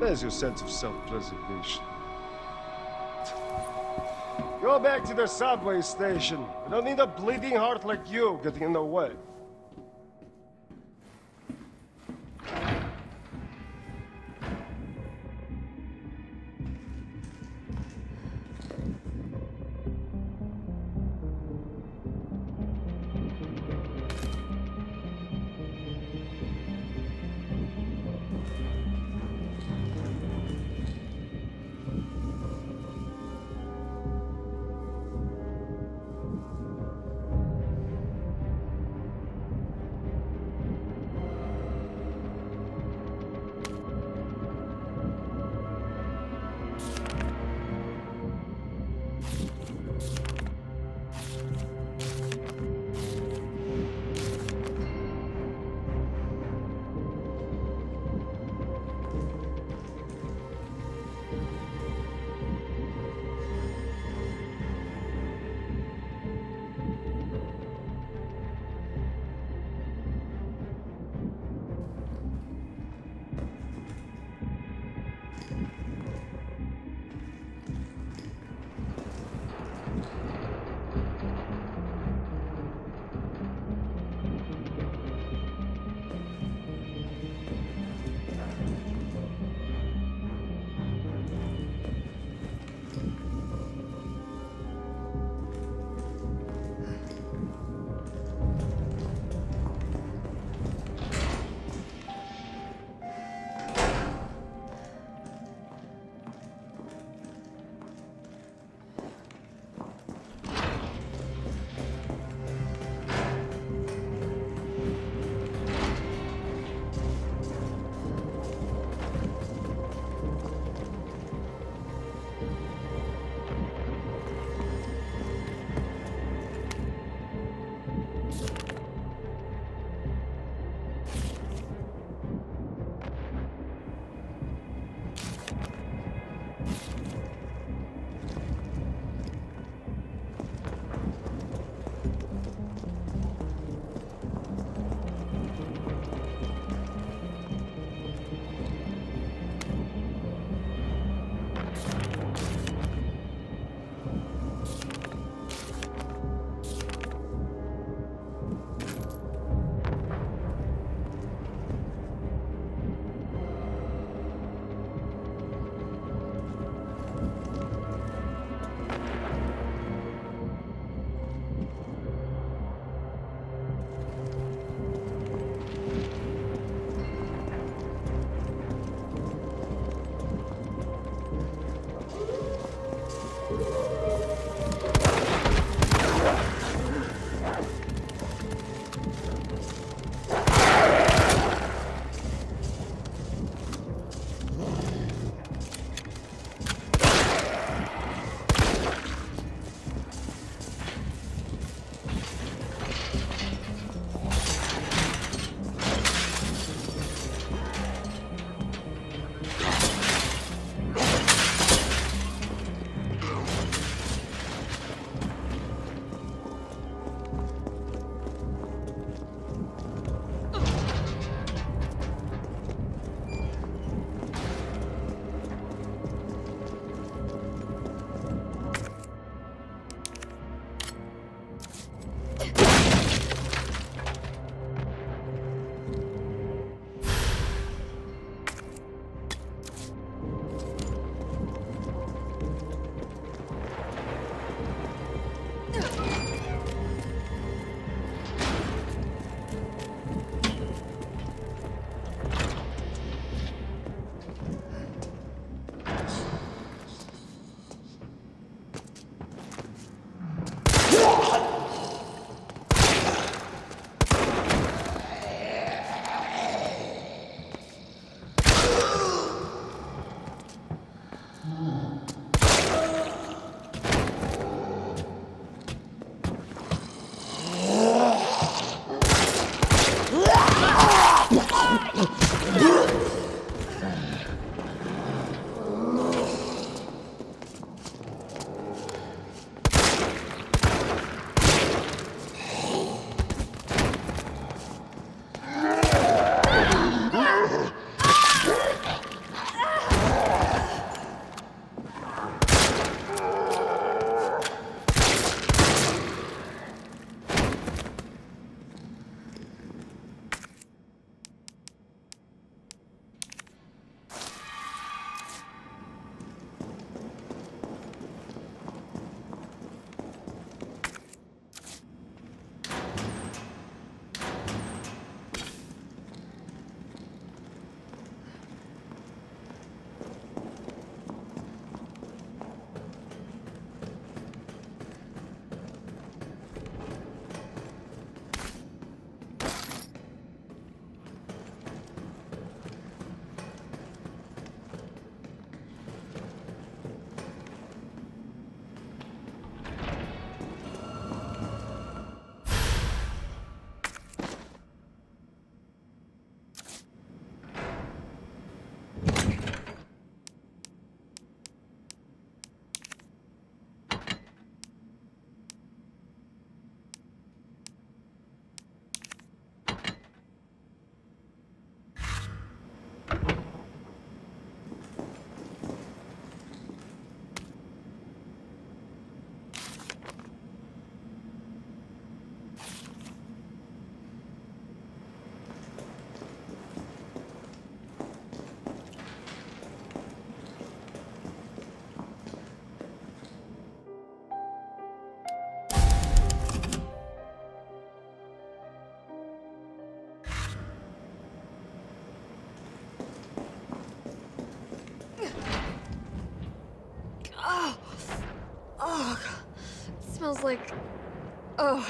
There's your sense of self-preservation. Go back to the subway station. I don't need a bleeding heart like you getting in the way.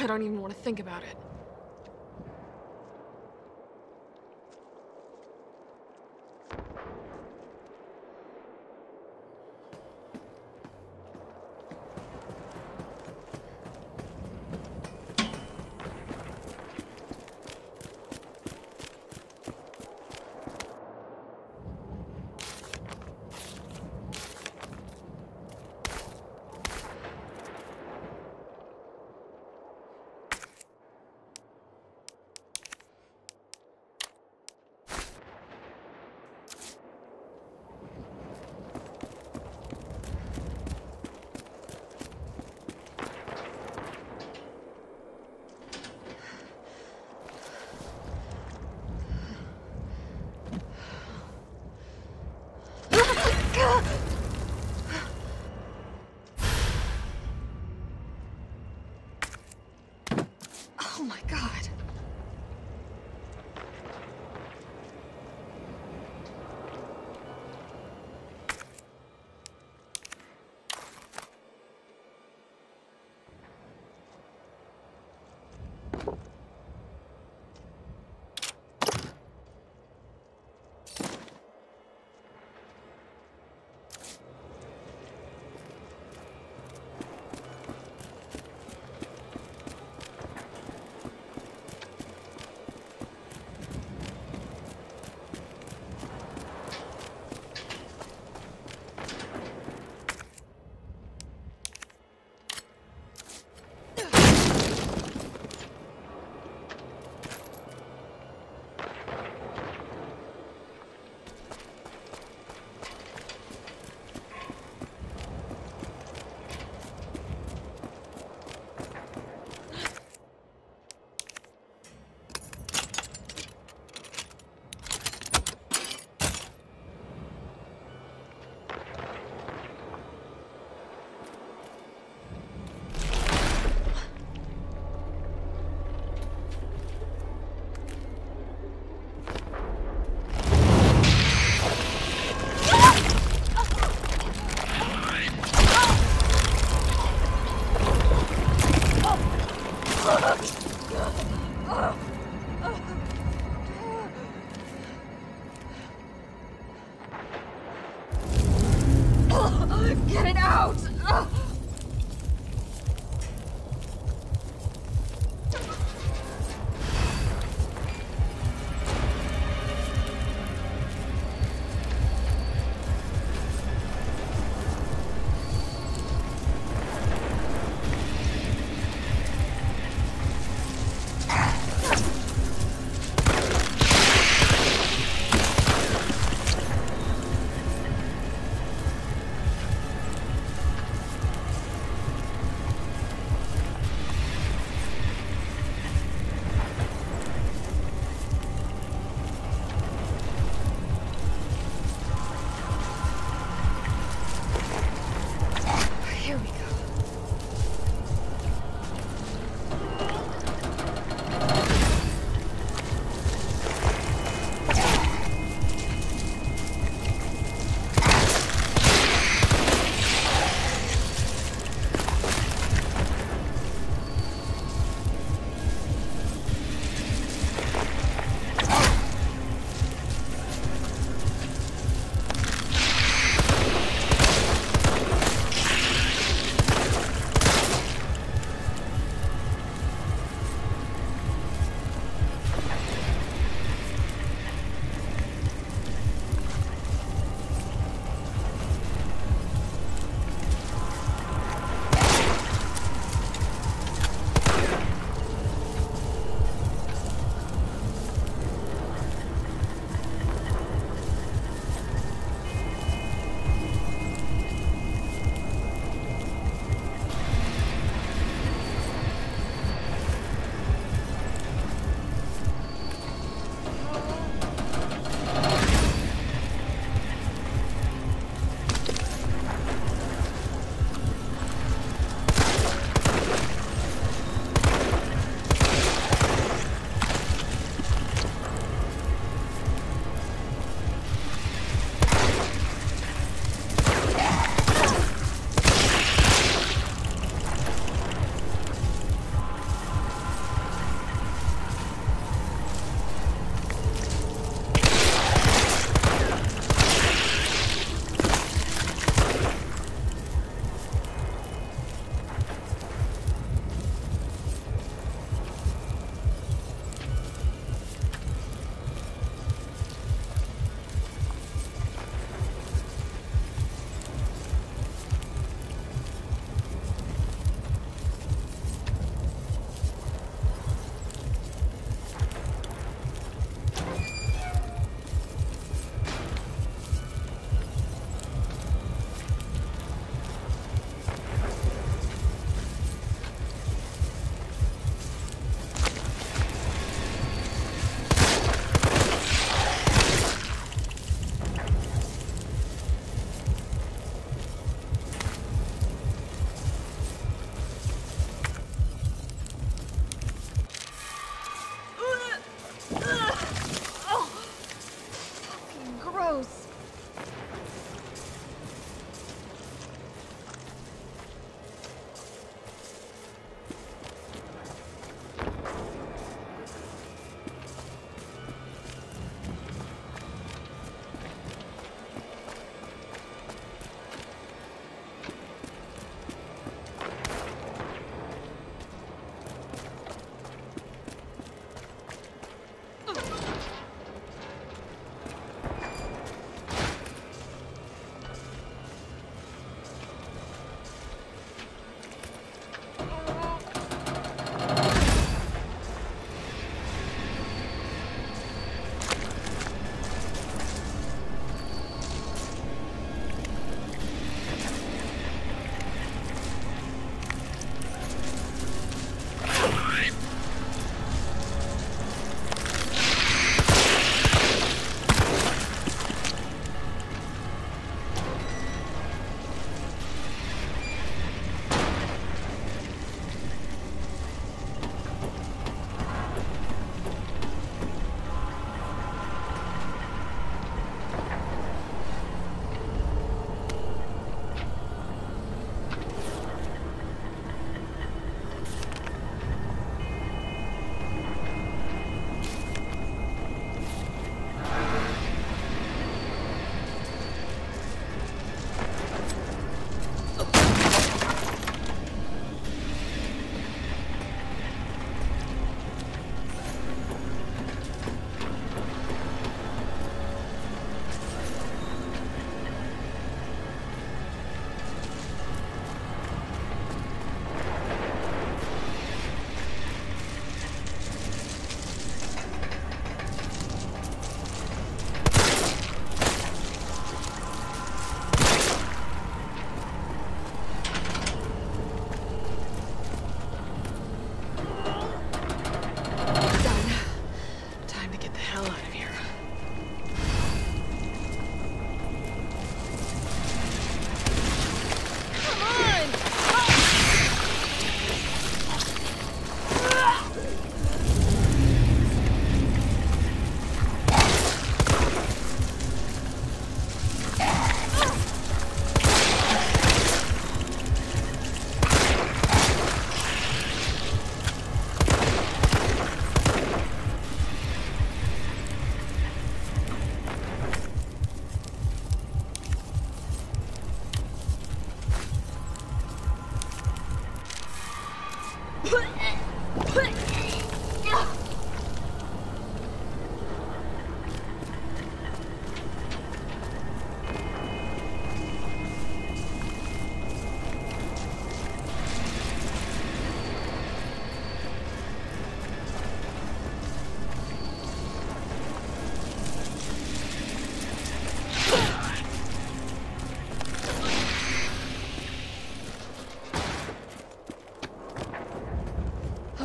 I don't even want to think about it.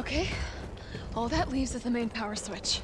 Okay. All that leaves is the main power switch.